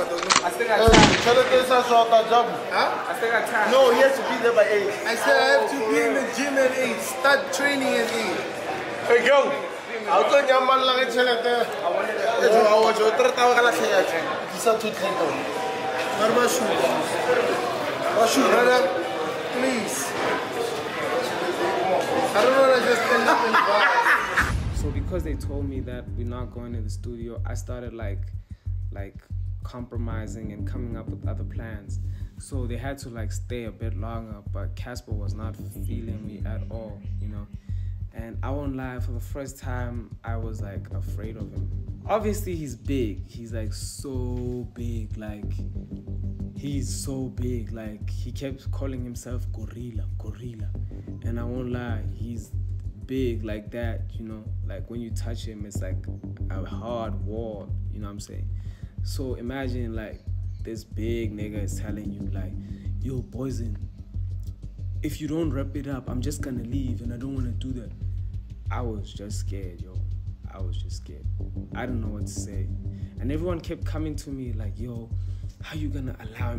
I still got time. Tjhelete e sa short-a Jabu. I still got time. No, he has to be there by 8. I said I have to be in the gym at 8. Start training at 8. Hey, go! Ha o tlo nyamang lang e tjhelete. E tlo a o tlo tre tawa ka latlheya tje. Ke sa two three tone. What about you? Ba shu. Brother, please. I don't want to just end up in bars. So because they told me that we're not going to the studio, I started like like compromising and coming up with other plans. So they had to like stay a bit longer, but Cassper was not feeling me at all, you know. And I won't lie, for the first time I was like afraid of him. Obviously he's big. He's like so big, like he's so big. Like he kept calling himself gorilla, gorilla. And I won't lie, he's big like that, you know, like when you touch him, it's like a hard wall, you know what I'm saying? So imagine like this big nigga is telling you like, yo, poison, if you don't wrap it up, I'm just gonna leave and I don't wanna do that. I was just scared, yo. I was just scared. I don't know what to say. And everyone kept coming to me like, yo, how you gonna allow him